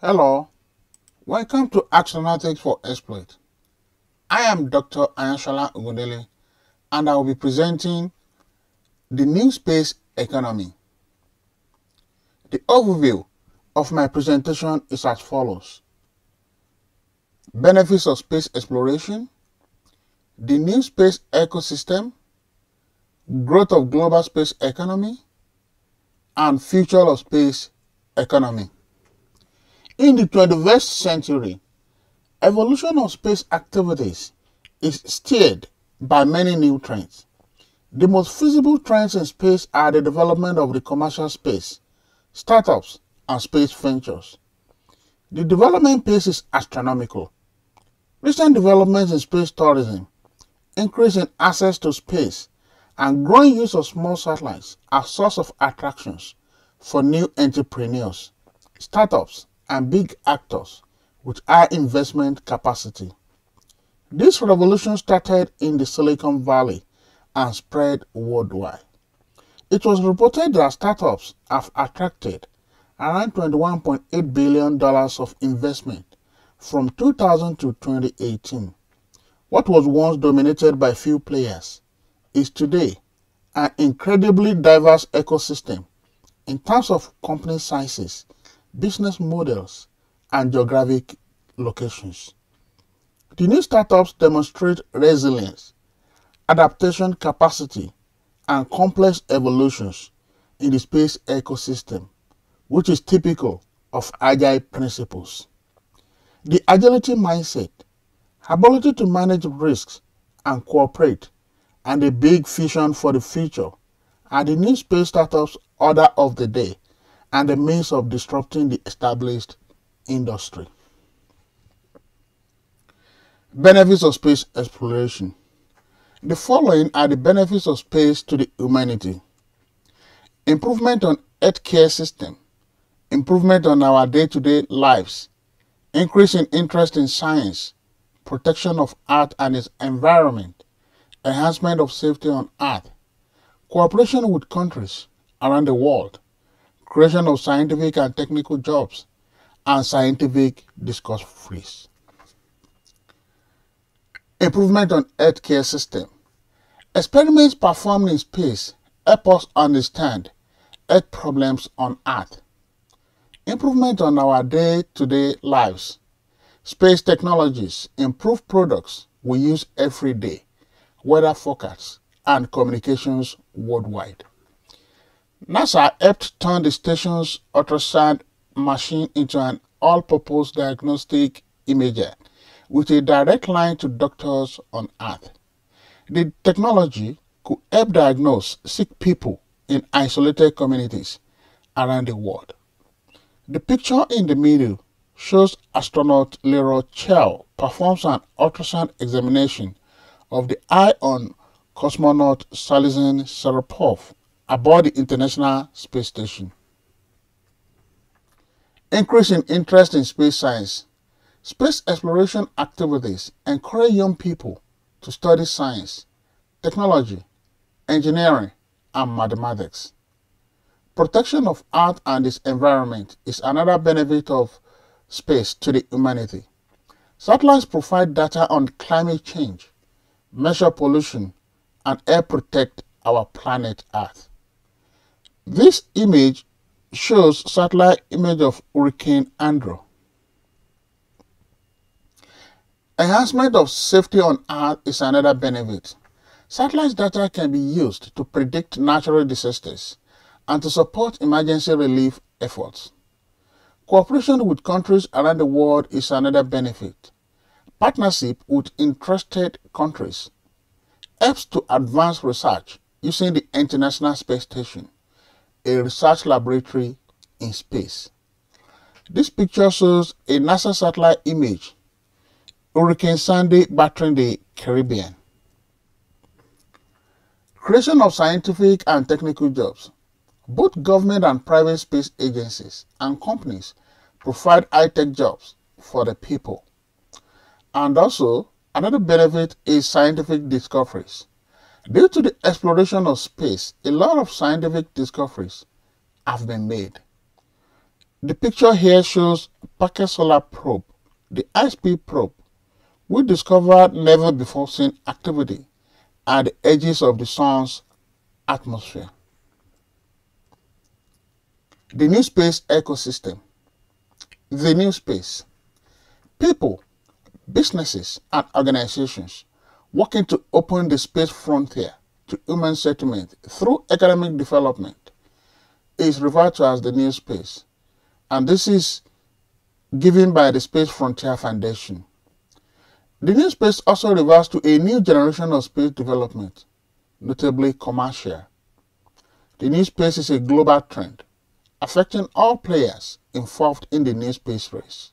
Hello, welcome to Astronautics for Exploit. I am Dr. Ayanshala Ugundele and I will be presenting the new space economy. The overview of my presentation is as follows. Benefits of space exploration, the new space ecosystem, growth of global space economy, and future of space economy. In the 21st century, evolution of space activities is steered by many new trends. The most feasible trends in space are the development of the commercial space, startups, and space ventures. The development pace is astronomical. Recent developments in space tourism, increase in access to space, and growing use of small satellites are source of attractions for new entrepreneurs, startups, and big actors with high investment capacity. This revolution started in the Silicon Valley and spread worldwide. It was reported that startups have attracted around $21.8 billion of investment from 2000 to 2018. What was once dominated by few players is today an incredibly diverse ecosystem in terms of company sizes, business models, and geographic locations. The new startups demonstrate resilience, adaptation capacity, and complex evolutions in the space ecosystem, which is typical of agile principles. The agility mindset, ability to manage risks and cooperate, and a big vision for the future are the new space startups order of the day and the means of disrupting the established industry. Benefits of space exploration. The following are the benefits of space to the humanity. Improvement on healthcare system, improvement on our day-to-day -day lives, increase in interest in science, protection of Earth and its environment, enhancement of safety on Earth, cooperation with countries around the world, creation of scientific and technical jobs, and scientific discoveries. Improvement on healthcare system. Experiments performed in space help us understand earth problems on Earth. Improvement on our day-to-day -day lives. Space technologies improve products we use every day, weather forecasts, and communications worldwide. NASA helped turn the station's ultrasound machine into an all-purpose diagnostic imager with a direct line to doctors on Earth. The technology could help diagnose sick people in isolated communities around the world. The picture in the middle shows astronaut Leroy Chiao performs an ultrasound examination of the eye on cosmonaut Salizhan Sharipov aboard the International Space Station. Increase in interest in space science. Space exploration activities encourage young people to study science, technology, engineering, and mathematics. Protection of Earth and its environment is another benefit of space to the humanity. Satellites provide data on climate change, measure pollution, and help protect our planet Earth. This image shows satellite image of Hurricane Andrew. Enhancement of safety on Earth is another benefit. Satellite data can be used to predict natural disasters and to support emergency relief efforts. Cooperation with countries around the world is another benefit. Partnership with interested countries helps to advance research using the International Space Station a research laboratory in space. This picture shows a NASA satellite image, Hurricane Sandy battering the Caribbean. Creation of scientific and technical jobs. Both government and private space agencies and companies provide high-tech jobs for the people. And also, another benefit is scientific discoveries. Due to the exploration of space, a lot of scientific discoveries have been made. The picture here shows Parker Solar Probe, the high-speed probe, which discovered never before seen activity at the edges of the sun's atmosphere. The new space ecosystem. The new space. People, businesses, and organizations working to open the space frontier to human settlement through economic development is referred to as the new space. And this is given by the Space Frontier Foundation. The new space also refers to a new generation of space development, notably commercial. The new space is a global trend affecting all players involved in the new space race.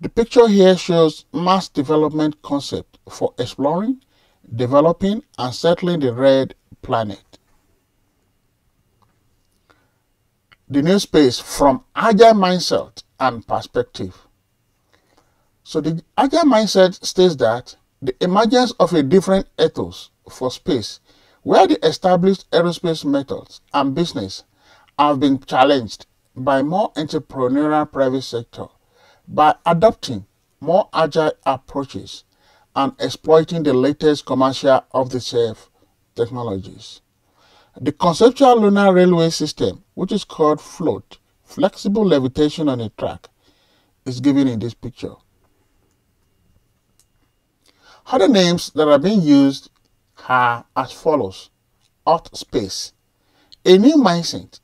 The picture here shows Mars development concept for exploring, developing, and settling the red planet. The new space from agile mindset and perspective. So the agile mindset states that the emergence of a different ethos for space, where the established aerospace methods and business have been challenged by more entrepreneurial private sector by adopting more agile approaches and exploiting the latest commercial off-the-shelf technologies. The conceptual lunar railway system, which is called float, flexible levitation on a track, is given in this picture. Other names that are being used are as follows. Earth space, a new mindset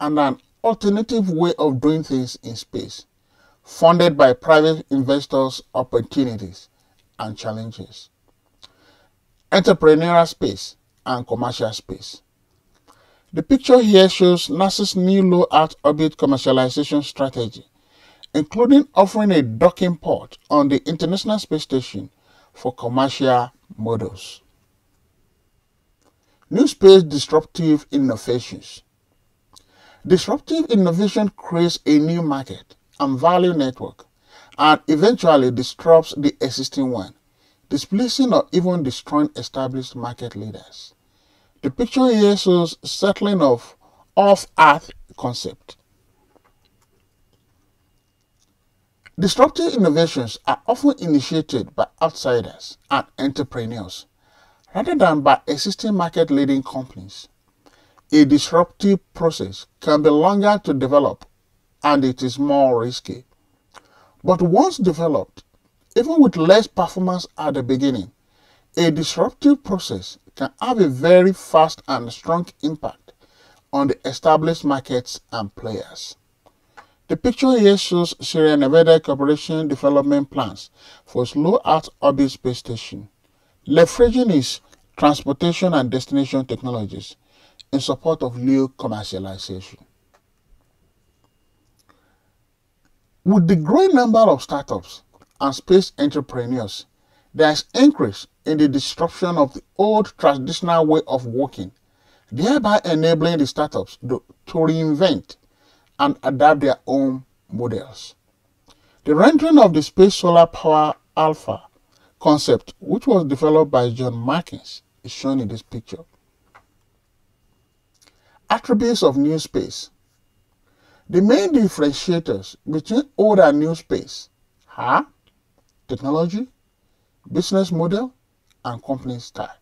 and an alternative way of doing things in space funded by private investors' opportunities and challenges. Entrepreneurial space and commercial space. The picture here shows NASA's new low Earth orbit commercialization strategy, including offering a docking port on the International Space Station for commercial models. New space disruptive innovations. Disruptive innovation creates a new market and value network and eventually disrupts the existing one, displacing or even destroying established market leaders. The picture here shows settling of off-earth concept. Disruptive innovations are often initiated by outsiders and entrepreneurs rather than by existing market leading companies. A disruptive process can be longer to develop and it is more risky. But once developed, even with less performance at the beginning, a disruptive process can have a very fast and strong impact on the established markets and players. The picture here shows Sierra Nevada Corporation development plans for low Earth orbit space station, leveraging its transportation and destination technologies in support of LEO commercialization. With the growing number of startups and space entrepreneurs, there is increase in the disruption of the old traditional way of working, thereby enabling the startups to, to reinvent and adapt their own models. The rendering of the Space Solar Power Alpha concept, which was developed by John Mankins, is shown in this picture. Attributes of new space. The main differentiators between old and new space are technology, business model, and company style.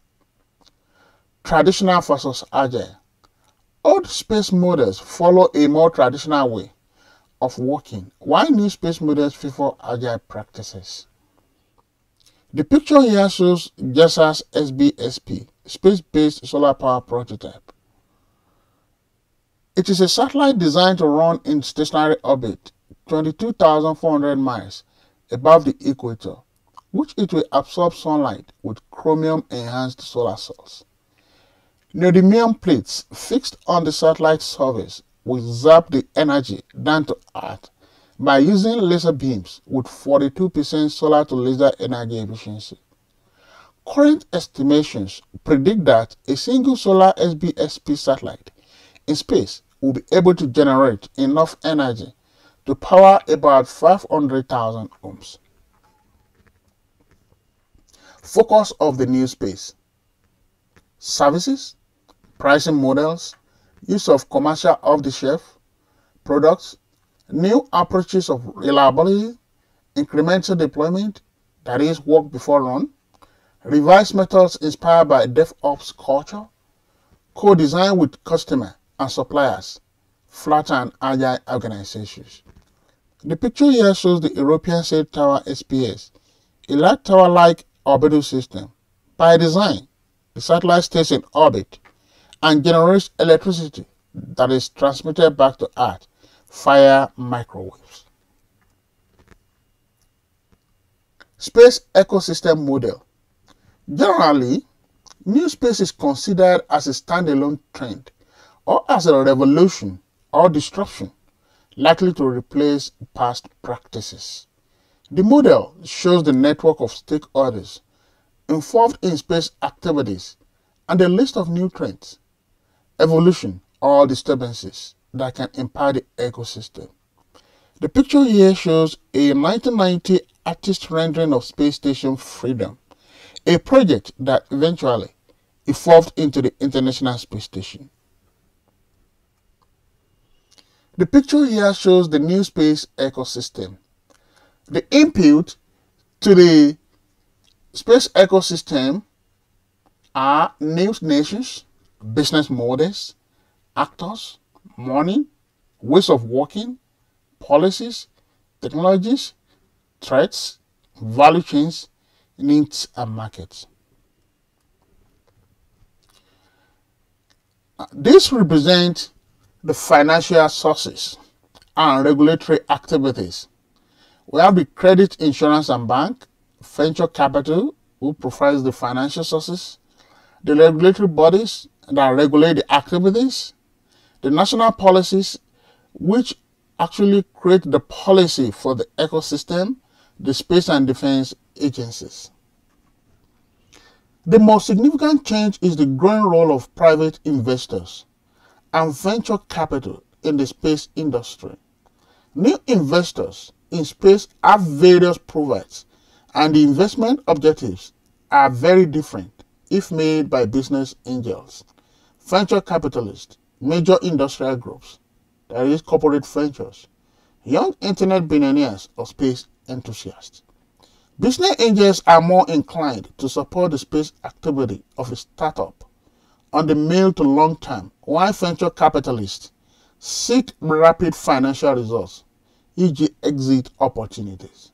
Traditional versus agile. Old space models follow a more traditional way of working, while new space models favor agile practices. The picture here shows JAXA's SBSP, space-based solar power prototype. It is a satellite designed to run in stationary orbit 22,400 miles above the equator, which it will absorb sunlight with chromium-enhanced solar cells. Neodymium plates fixed on the satellite surface will zap the energy down to Earth by using laser beams with 42% solar to laser energy efficiency. Current estimations predict that a single solar SBSP satellite in space will be able to generate enough energy to power about 500,000 homes. Focus of the new space. Services, pricing models, use of commercial off-the-shelf products, new approaches of reliability, incremental deployment, that is work before run, revised methods inspired by DevOps culture, co-design with customer and suppliers, flat and agile organizations. The picture here shows the European Sail Tower SPS, a light tower-like orbital system. By design, the satellite stays in orbit and generates electricity that is transmitted back to Earth via microwaves. Space ecosystem model. Generally, new space is considered as a standalone trend or as a revolution or disruption likely to replace past practices. The model shows the network of stakeholders involved in space activities and a list of new trends, evolution, or disturbances that can impact the ecosystem. The picture here shows a 1990 artist rendering of Space Station Freedom, a project that eventually evolved into the International Space Station. The picture here shows the new space ecosystem. The input to the space ecosystem are new nations, business models, actors, money, ways of working, policies, technologies, threats, value chains, needs, and markets. This represents the financial sources and regulatory activities. We have the credit insurance and bank, venture capital, who provides the financial sources, the regulatory bodies that regulate the activities, the national policies which actually create the policy for the ecosystem, the space and defense agencies. The most significant change is the growing role of private investors and venture capital in the space industry. New investors in space have various profiles, and the investment objectives are very different if made by business angels, venture capitalists, major industrial groups, that is, corporate ventures, young internet billionaires, or space enthusiasts. Business angels are more inclined to support the space activity of a startup on the middle to long term, while venture capitalists seek rapid financial results, e.g. exit opportunities.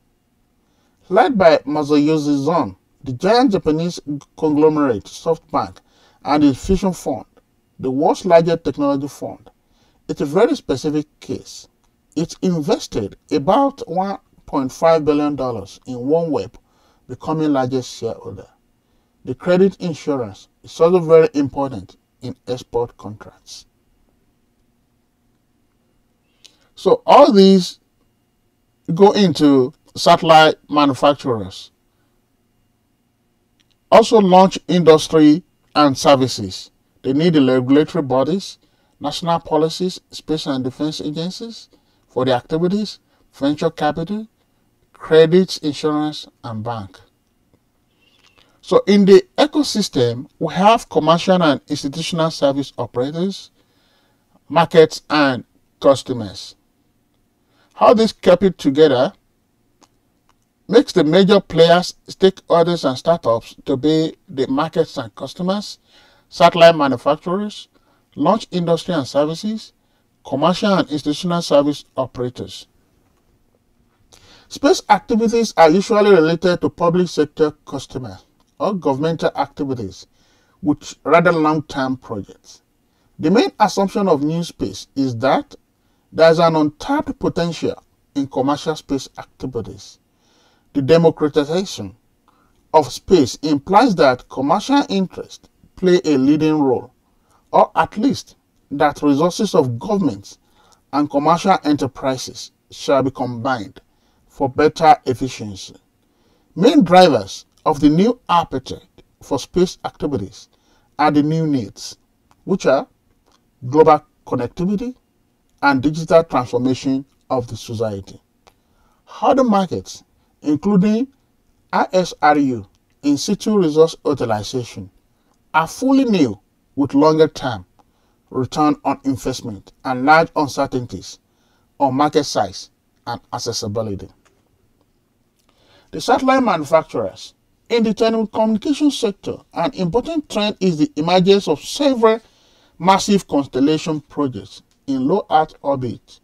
Led by Masayoshi Son, the giant Japanese conglomerate SoftBank and its Vision Fund, the world's largest technology fund, it's a very specific case. It invested about $1.5 billion in OneWeb, becoming largest shareholder. The credit insurance is also very important in export contracts. So all these go into satellite manufacturers. Also launch industry and services. They need the regulatory bodies, national policies, space and defense agencies for the activities, venture capital, credits, insurance, and bank. So in the ecosystem, we have commercial and institutional service operators, markets, and customers. How this it together makes the major players, stakeholders, and startups to be the markets and customers, satellite manufacturers, launch industry and services, commercial and institutional service operators. Space activities are usually related to public sector customers or governmental activities with rather long-term projects. The main assumption of new space is that there is an untapped potential in commercial space activities. The democratization of space implies that commercial interests play a leading role, or at least that resources of governments and commercial enterprises shall be combined for better efficiency. Main drivers of the new appetite for space activities are the new needs, which are global connectivity and digital transformation of the society. How the markets, including ISRU, in situ resource utilization, are fully new with longer term return on investment and large uncertainties on market size and accessibility. The satellite manufacturers in the telecommunications sector, an important trend is the emergence of several massive constellation projects in low Earth orbit,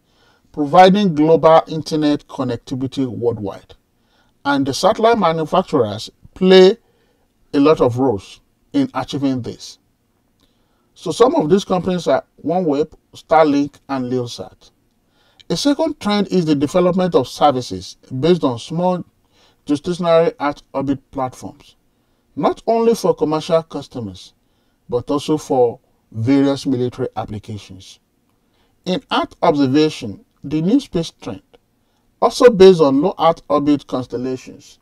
providing global internet connectivity worldwide. And the satellite manufacturers play a lot of roles in achieving this. So some of these companies are OneWeb, Starlink, and Leosat. A second trend is the development of services based on small geostationary Earth orbit platforms, not only for commercial customers, but also for various military applications. In Earth observation, the new space trend, also based on low Earth orbit constellations,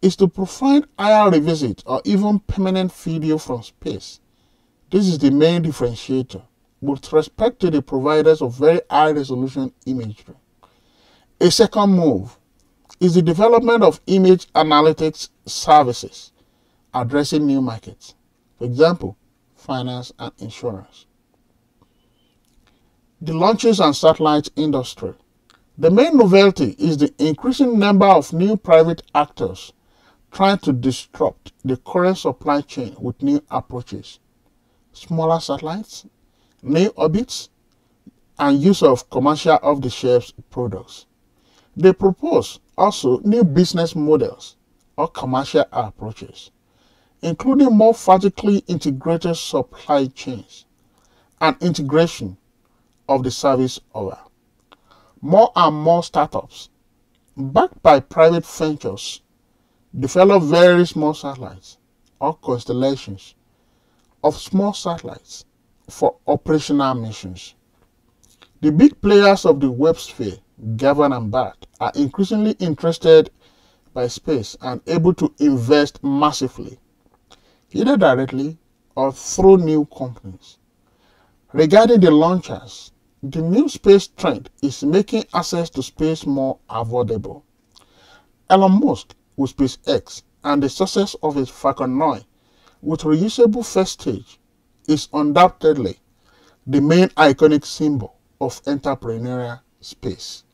is to provide IR revisit or even permanent video from space. This is the main differentiator with respect to the providers of very high resolution imagery. A second move is the development of image analytics services addressing new markets, for example, finance and insurance. The launches and satellite industry. The main novelty is the increasing number of new private actors trying to disrupt the current supply chain with new approaches, smaller satellites, new orbits, and use of commercial off-the-shelf products. They propose also new business models or commercial approaches, including more vertically integrated supply chains and integration of the service over. More and more startups, backed by private ventures, develop very small satellites or constellations of small satellites for operational missions. The big players of the web sphere Gavin and Bart, are increasingly interested by space and able to invest massively, either directly or through new companies. Regarding the launchers, the new space trend is making access to space more affordable. Elon Musk with SpaceX and the success of his Falcon 9 with reusable first stage is undoubtedly the main iconic symbol of entrepreneurial space.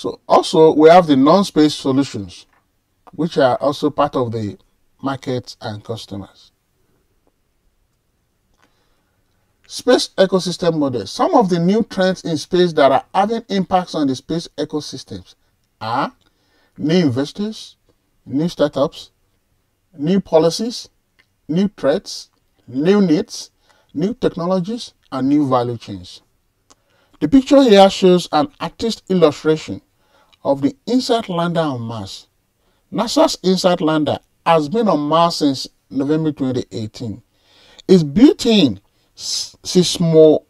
So also we have the non-space solutions, which are also part of the markets and customers. Space ecosystem model. Some of the new trends in space that are having impacts on the space ecosystems are new investors, new startups, new policies, new threats, new needs, new technologies, and new value chains. The picture here shows an artist illustration of the InSight lander on Mars. NASA's InSight lander has been on Mars since November 2018. Its built-in seismometer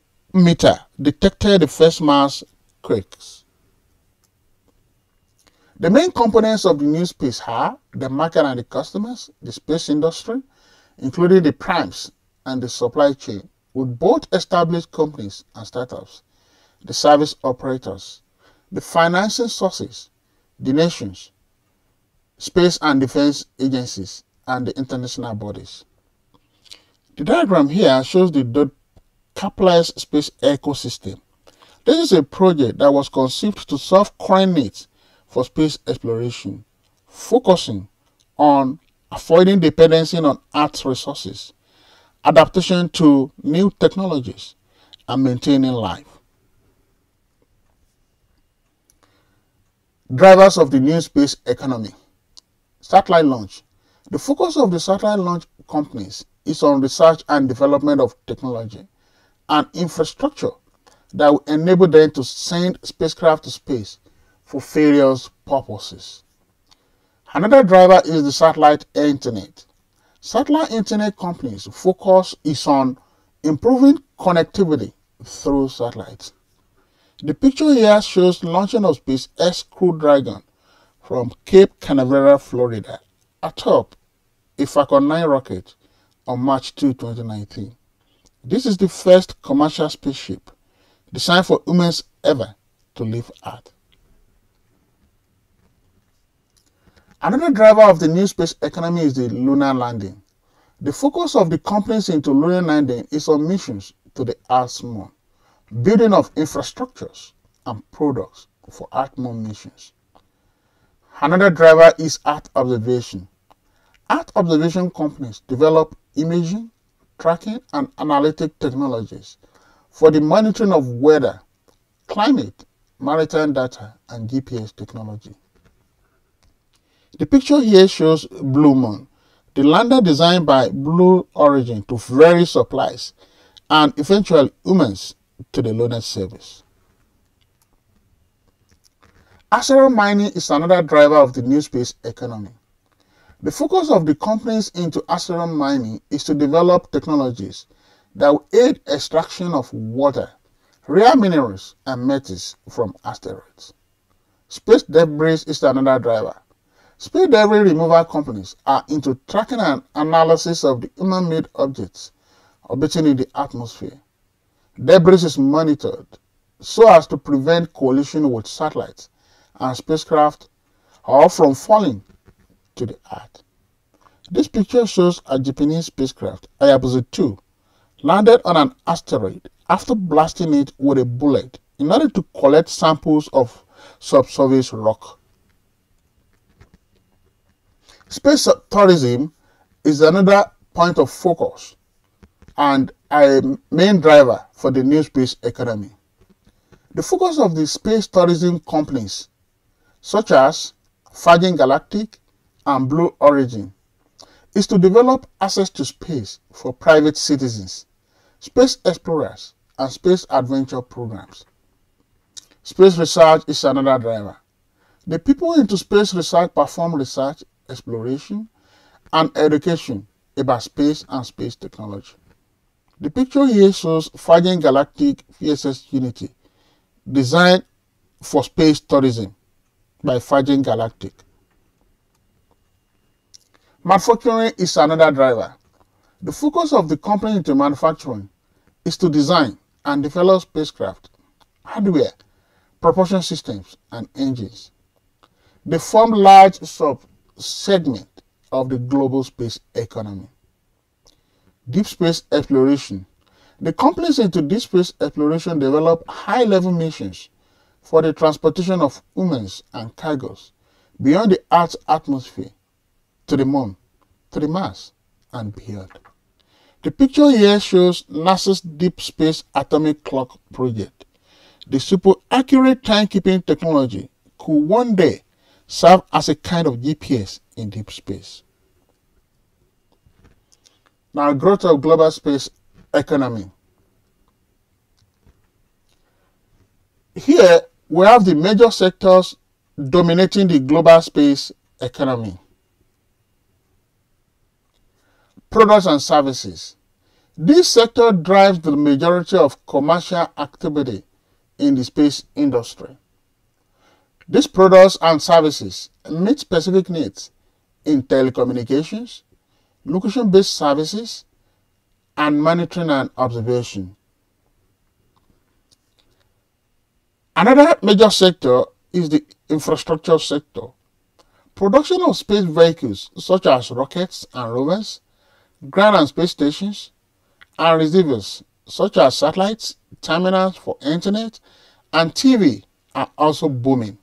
detected the first Mars quakes. The main components of the new space are the market and the customers, the space industry, including the primes and the supply chain, with both established companies and startups, the service operators, the financing sources, the nations, space and defense agencies, and the international bodies. The diagram here shows the capitalist space ecosystem. This is a project that was conceived to solve current needs for space exploration, focusing on avoiding dependency on Earth's resources, adaptation to new technologies, and maintaining life. Drivers of the new space economy. Satellite launch. The focus of the satellite launch companies is on research and development of technology and infrastructure that will enable them to send spacecraft to space for various purposes. Another driver is the satellite internet. Satellite internet companies focus is on improving connectivity through satellites. The picture here shows launching of SpaceX Crew Dragon from Cape Canaveral, Florida, atop a Falcon 9 rocket on March 2, 2019. This is the first commercial spaceship designed for humans ever to leave Earth. Another driver of the new space economy is the lunar landing. The focus of the companies into lunar landing is on missions to the Earth's moon building of infrastructures and products for Earth-moon missions. Another driver is Earth observation. Earth observation companies develop imaging, tracking, and analytic technologies for the monitoring of weather, climate, maritime data, and GPS technology. The picture here shows Blue Moon, the lander designed by Blue Origin to ferry supplies and eventually humans to the lunar service. Asteroid mining is another driver of the new space economy. The focus of the companies into asteroid mining is to develop technologies that will aid extraction of water, rare minerals, and metals from asteroids. Space debris is another driver. Space debris removal companies are into tracking and analysis of the human-made objects orbiting in the atmosphere. Debris is monitored so as to prevent collision with satellites and spacecraft or from falling to the earth. This picture shows a Japanese spacecraft, Hayabusa 2, landed on an asteroid after blasting it with a bullet in order to collect samples of subsurface rock. Space tourism is another point of focus and a main driver for the new space economy. The focus of the space tourism companies such as Virgin Galactic and Blue Origin, is to develop access to space for private citizens, space explorers, and space adventure programs. Space research is another driver. The people into space research perform research, exploration, and education about space and space technology. The picture here shows Virgin Galactic VSS Unity, designed for space tourism by Virgin Galactic. Manufacturing is another driver. The focus of the company into manufacturing is to design and develop spacecraft, hardware, propulsion systems, and engines. They form large sub-segment of the global space economy. Deep space exploration. The companies into deep space exploration develop high-level missions for the transportation of humans and cargoes beyond the Earth's atmosphere to the moon, to the Mars, and beyond. The picture here shows NASA's Deep Space Atomic Clock project. The super accurate timekeeping technology could one day serve as a kind of GPS in deep space. Now, growth of global space economy. Here, we have the major sectors dominating the global space economy. Products and services. This sector drives the majority of commercial activity in the space industry. These products and services meet specific needs in telecommunications, location-based services, and monitoring and observation. Another major sector is the infrastructure sector. Production of space vehicles such as rockets and rovers, ground and space stations, and receivers such as satellites, terminals for internet, and TV are also booming.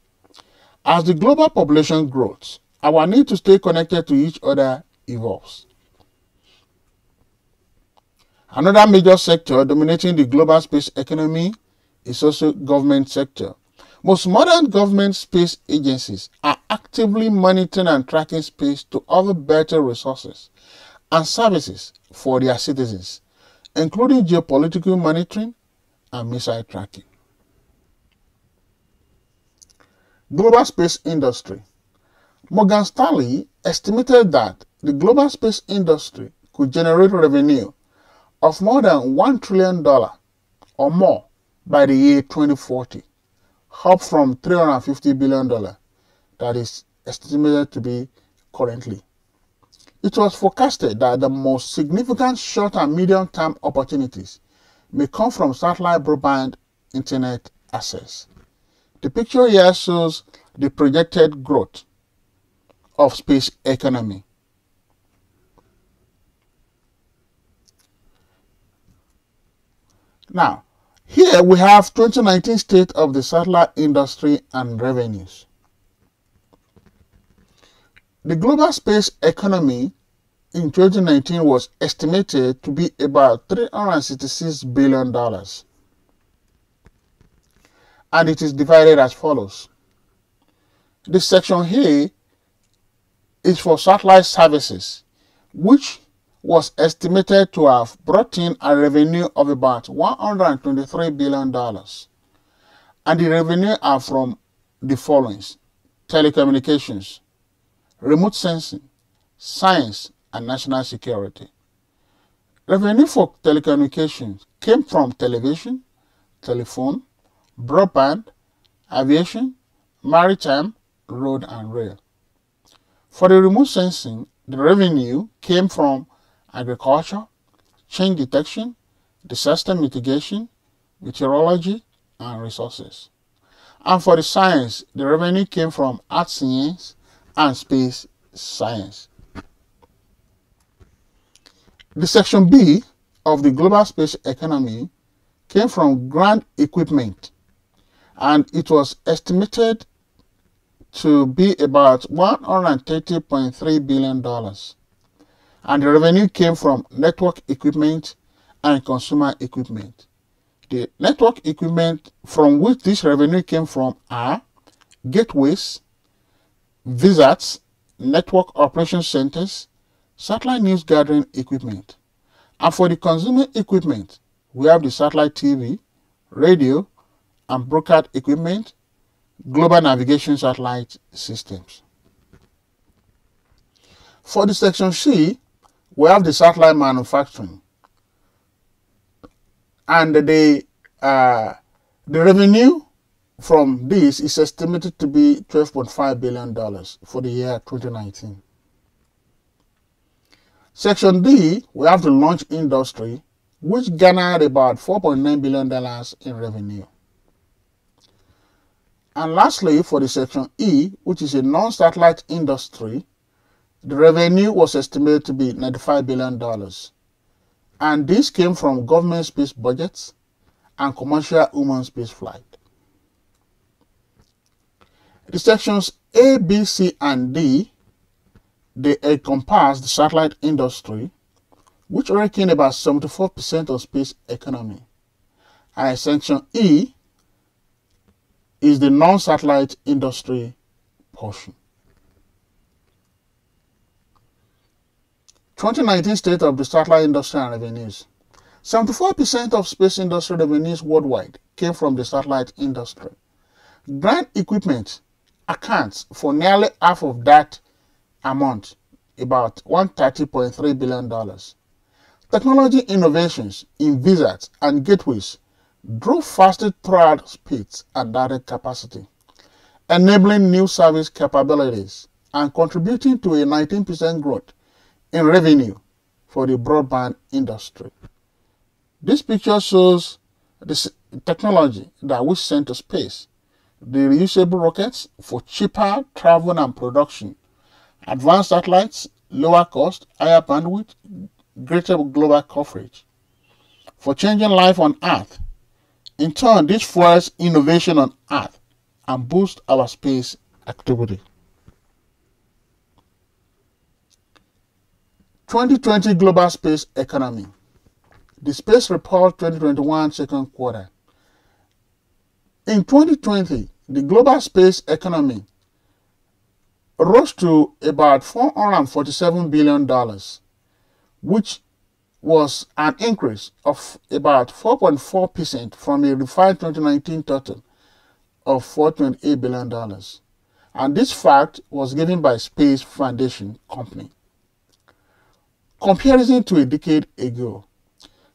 As the global population grows, our need to stay connected to each other evolves. Another major sector dominating the global space economy is also government sector. Most modern government space agencies are actively monitoring and tracking space to offer better resources and services for their citizens, including geopolitical monitoring and missile tracking. Global space industry. Morgan Stanley estimated that the global space industry could generate revenue of more than $1 trillion or more by the year 2040, up from $350 billion that is estimated to be currently. It was forecasted that the most significant short and medium term opportunities may come from satellite broadband internet access. The picture here shows the projected growth of space economy. Now, Here we have 2019 state of the satellite industry and revenues. The global space economy in 2019 was estimated to be about $366 billion. And it is divided as follows. This section here is for satellite services, which was estimated to have brought in a revenue of about $123 billion. And the revenue are from the following telecommunications, remote sensing, science, and national security. Revenue for telecommunications came from television, telephone, broadband, aviation, maritime, road, and rail. For the remote sensing, the revenue came from agriculture, change detection, disaster mitigation, meteorology, and resources. And for the science, the revenue came from earth science and space science. The section B of the global space economy came from ground equipment and it was estimated to be about $130.3 billion and the revenue came from network equipment and consumer equipment. The network equipment from which this revenue came from are gateways, VSATs, network operation centers, satellite news gathering equipment. And for the consumer equipment, we have the satellite TV, radio, and broadcast equipment, global navigation satellite systems. For the section C, we have the satellite manufacturing. And the, uh, the revenue from this is estimated to be $12.5 billion for the year 2019. Section D, we have the launch industry, which garnered about $4.9 billion in revenue. And lastly, for the section E, which is a non-satellite industry, the revenue was estimated to be $95 billion. And this came from government space budgets and commercial human space flight. The sections A, B, C, and D, they encompass the satellite industry, which reckon about 74% of space economy. And section E is the non-satellite industry portion. 2019 State of the Satellite Industry and Revenues. 74% of space industry revenues worldwide came from the satellite industry. Ground equipment accounts for nearly half of that amount, about $130.3 billion. Technology innovations in VSATs and gateways drove faster throughout speeds and data capacity, enabling new service capabilities and contributing to a 19% growth in revenue for the broadband industry. This picture shows the technology that we sent to space, the reusable rockets for cheaper travel and production, advanced satellites, lower cost, higher bandwidth, greater global coverage. For changing life on Earth, in turn, this fuels innovation on Earth and boosts our space activity. 2020 Global Space Economy. The Space Report 2021 second quarter. In 2020, the global space economy rose to about $447 billion, which was an increase of about 4.4% from a refined 2019 total of $4.8 billion. And this fact was given by Space Foundation Company. Comparison to a decade ago,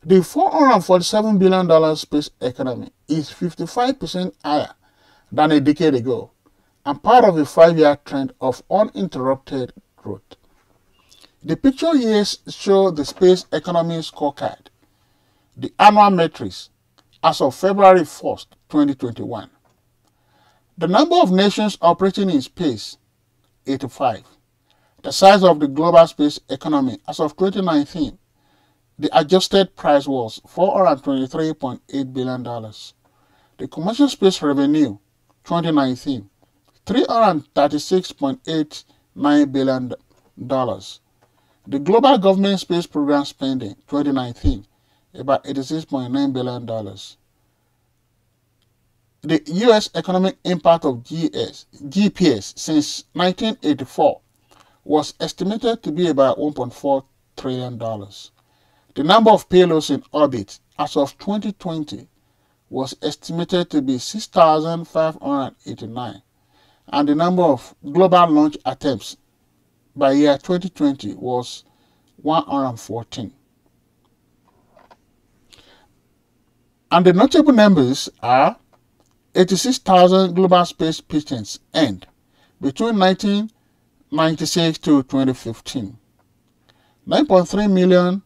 the $447 billion space economy is 55% higher than a decade ago and part of a five-year trend of uninterrupted growth. The picture here shows the space economy scorecard, the annual metrics as of February 1st, 2021. The number of nations operating in space, 85. The size of the global space economy as of 2019, the adjusted price was $423.8 billion. The commercial space revenue 2019 $336.89 billion. The global government space program spending 2019 about $86.9 billion. The US economic impact of GS, GPS since 1984 was estimated to be about $1.4 trillion. The number of payloads in orbit as of 2020 was estimated to be 6,589 and the number of global launch attempts by year 2020 was 114. And the notable numbers are 86,000 global space patents earned between 1996 to 2015, 9.3 million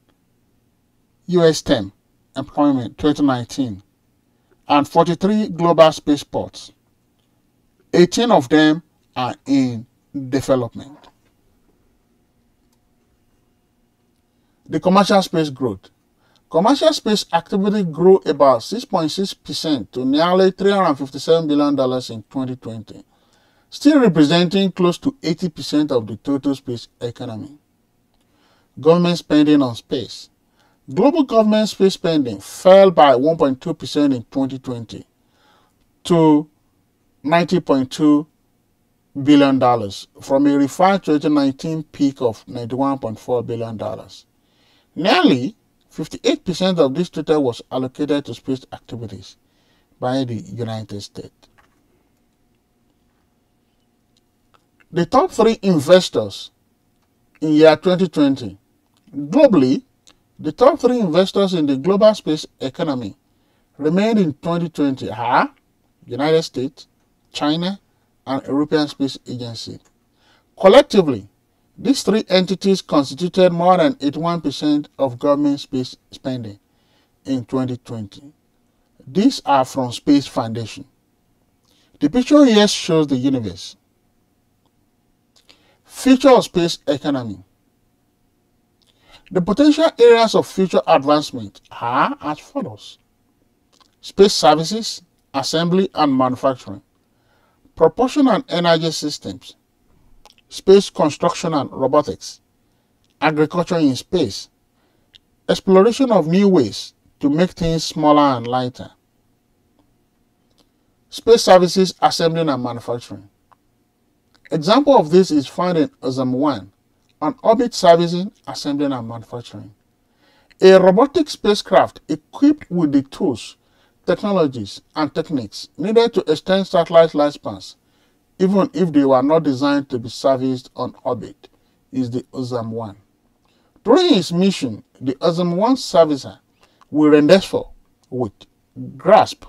US STEM employment 2019, and 43 global spaceports. 18 of them are in development. The commercial space growth. Commercial space activity grew about 6.6% to nearly $357 billion in 2020, still representing close to 80% of the total space economy. Government spending on space. Global government space spending fell by 1.2% in 2020 to $90.2 billion from a refined 2019 peak of $91.4 billion. Nearly 58% of this total was allocated to space activities by the United States. The top three investors in year 2020 globally the top three investors in the global space economy remained in 2020 are United States, China, and European Space Agency. Collectively, these three entities constituted more than 81% of government space spending in 2020. These are from Space Foundation. The picture here shows the universe. Future of space economy. The potential areas of future advancement are as follows. Space services, assembly and manufacturing, propulsion and energy systems, space construction and robotics, agriculture in space, exploration of new ways to make things smaller and lighter, space services, assembly and manufacturing. Example of this is found in OSAM-1 on orbit servicing, assembly and manufacturing. A robotic spacecraft equipped with the tools, technologies, and techniques needed to extend satellite lifespans, even if they were not designed to be serviced on orbit, is the OSAM-1. During its mission, the OSAM-1 servicer will endeavor with grasp,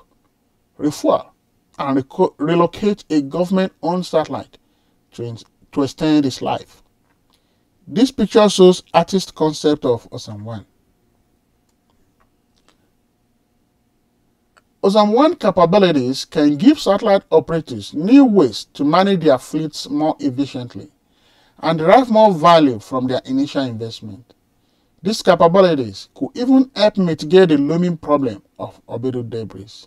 refuel, and relocate a government-owned satellite to, to extend its life. This picture shows artist concept of OSAM 1. OSAM 1 capabilities can give satellite operators new ways to manage their fleets more efficiently and derive more value from their initial investment. These capabilities could even help mitigate the looming problem of orbital debris.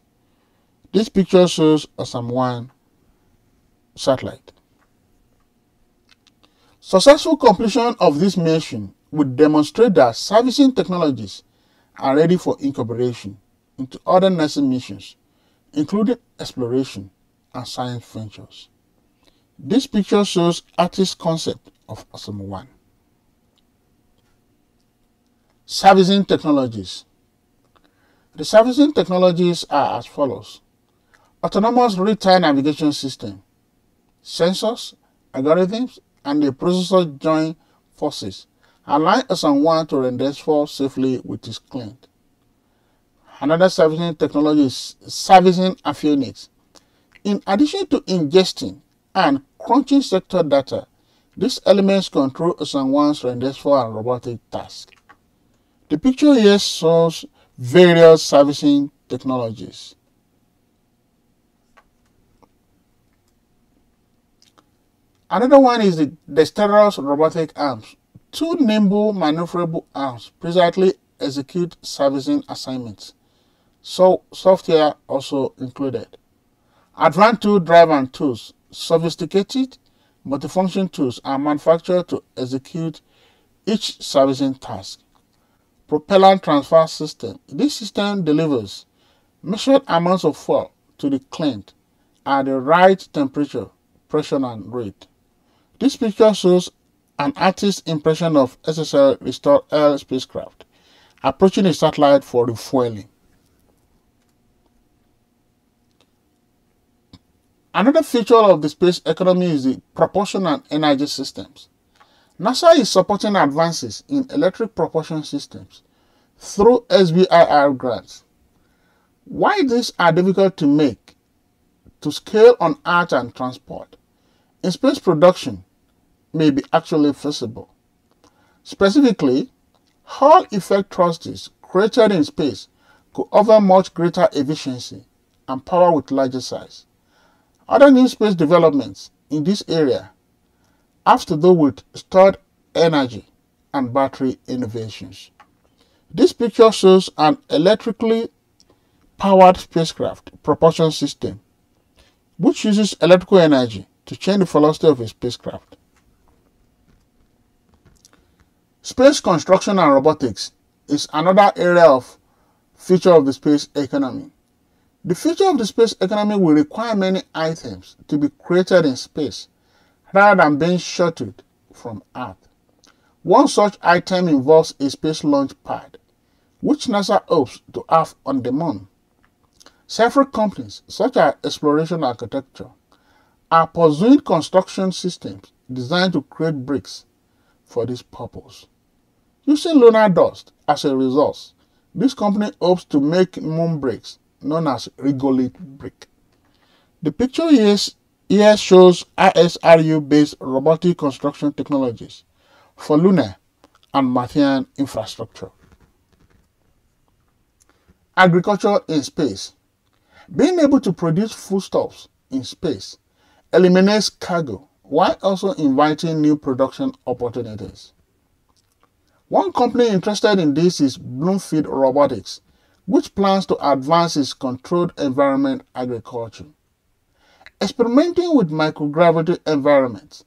This picture shows OSAM 1 satellite. Successful completion of this mission would demonstrate that servicing technologies are ready for incorporation into other NASA missions, including exploration and science ventures. This picture shows artist's concept of OSAM 1. Servicing technologies. The servicing technologies are as follows. Autonomous real-time navigation system, sensors, algorithms, and the processor join forces, allowing SN1 to rendezvous safely with its client. Another servicing technology is servicing a avionics. In addition to ingesting and crunching sector data, these elements control SN1's rendezvous and robotic tasks. The picture here shows various servicing technologies. Another one is the dexterous robotic arms. Two nimble maneuverable arms precisely execute servicing assignments. So software also included. Advanced tool drive and tools, sophisticated multifunction tools are manufactured to execute each servicing task. Propellant transfer system. This system delivers measured amounts of fuel to the client at the right temperature, pressure, and rate. This picture shows an artist's impression of SSL Restore L spacecraft approaching a satellite for refueling. Another feature of the space economy is the propulsion and energy systems. NASA is supporting advances in electric propulsion systems through SBIR grants. Why these are difficult to make, to scale on Earth and transport, in space production may be actually feasible. Specifically, Hall effect thrusters created in space could offer much greater efficiency and power with larger size. Other new space developments in this area have to do with stored energy and battery innovations. This picture shows an electrically powered spacecraft propulsion system which uses electrical energy to change the velocity of a spacecraft. Space construction and robotics is another area of future of the space economy. The future of the space economy will require many items to be created in space rather than being shuttled from Earth. One such item involves a space launch pad, which NASA hopes to have on the moon. Several companies, such as Exploration Architecture, are pursuing construction systems designed to create bricks for this purpose. Using lunar dust as a resource, this company hopes to make moon bricks known as regolith brick. The picture here, here shows ISRU-based robotic construction technologies for lunar and Martian infrastructure. Agriculture in space. Being able to produce foodstuffs in space eliminates cargo while also inviting new production opportunities. One company interested in this is Bloomfield Robotics, which plans to advance its controlled environment agriculture. Experimenting with microgravity environments,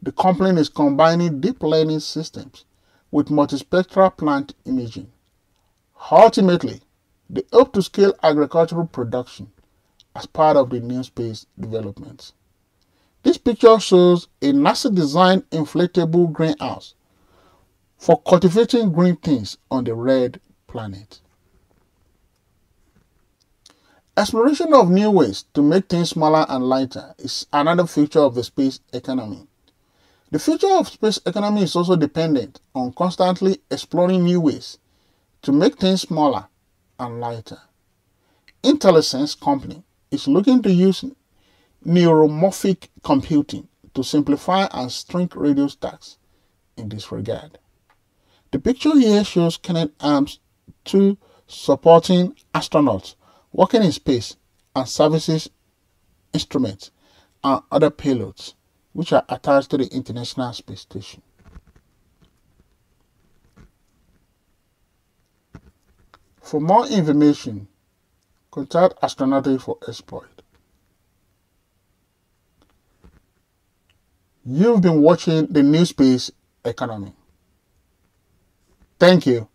the company is combining deep learning systems with multispectral plant imaging. Ultimately, they hope to scale agricultural production as part of the new space developments. This picture shows a NASA-designed inflatable greenhouse for cultivating green things on the red planet. Exploration of new ways to make things smaller and lighter is another feature of the space economy. The future of space economy is also dependent on constantly exploring new ways to make things smaller and lighter. IntelliSense company is looking to use neuromorphic computing to simplify and shrink radio stacks in this regard. The picture here shows Canadarms, two supporting astronauts working in space and services instruments and other payloads which are attached to the International Space Station. For more information, contact Astronautics for Exploit. You've been watching the New Space Economy. Thank you.